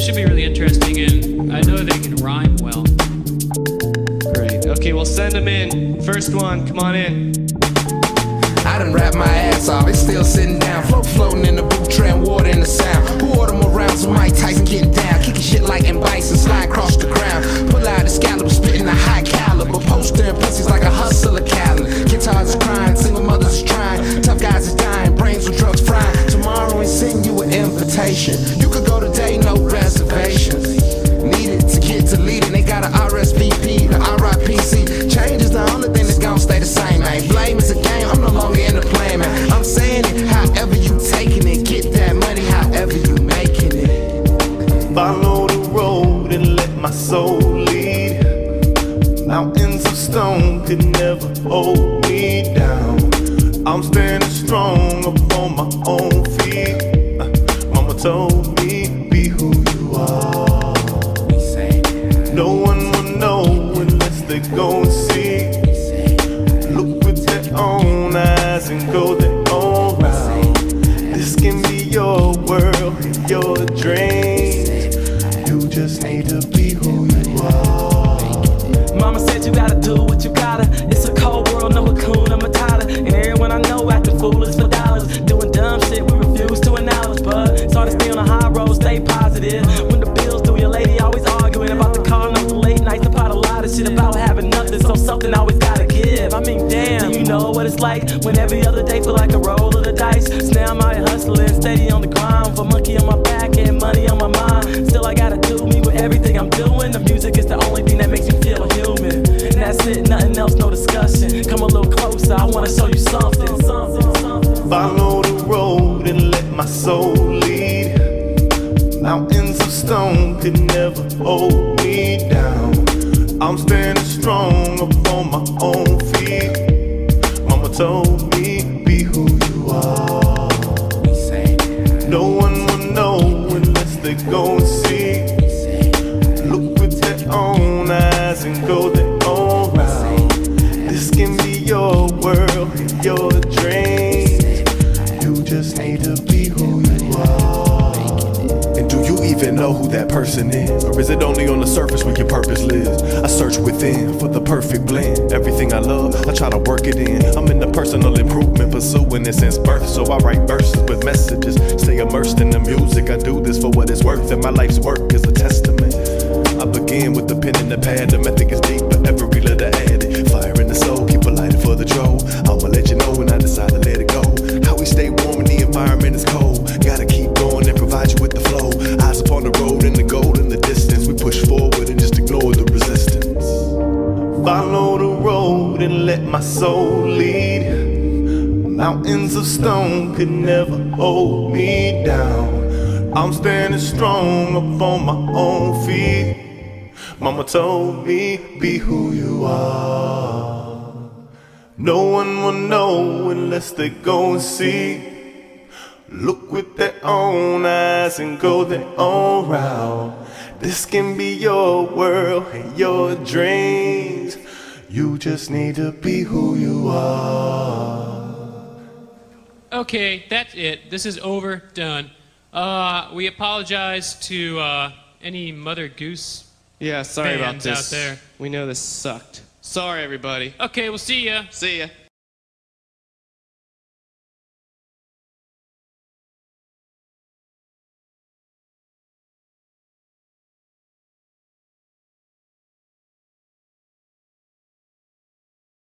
But I mean, they're- they should be really interesting, and I know they can rhyme well. great. Okay, well, send them in. First one, come on in. I done rap my ass off, it's still sitting down. Float floating in the boot, treading water in the sound. Who order more rounds of Mike Tyson getting down? Mountains of stone could never hold me down. I'm standing strong up on my own feet. Uh, Mama told me, be who you are. No one will know unless they go and see. Look with their own eyes and go their own route. This can be your world your dreams. You just need to be you gotta do what you gotta. Mountains of stone could never hold me down. I'm standing strong up on my own feet. Mama told me, be who you are. No one will know unless they go and see. Look with their own eyes and go their own route. This can be your world and Or is it only on the surface where your purpose lives? I search within for the perfect blend. Everything I love, I try to work it in. I'm in the personal improvement, pursuing it since birth. So I write verses with messages. Stay immersed in the music. I do this for what it's worth, and my life's work is a testament. I begin with the pen and the pad. The method is deep, let my soul lead. Mountains of stone could never hold me down. I'm standing strong up on my own feet. Mama told me, be who you are. No one will know unless they go and see. Look with their own eyes and go their own route. This can be your world and your dreams. You just need to be who you are. Okay, that's it. This is over, done. Uh, we apologize to uh, any Mother Goose. Yeah, sorry about Fans out this. there. We know this sucked. Sorry, everybody. Okay, we'll see ya. See ya.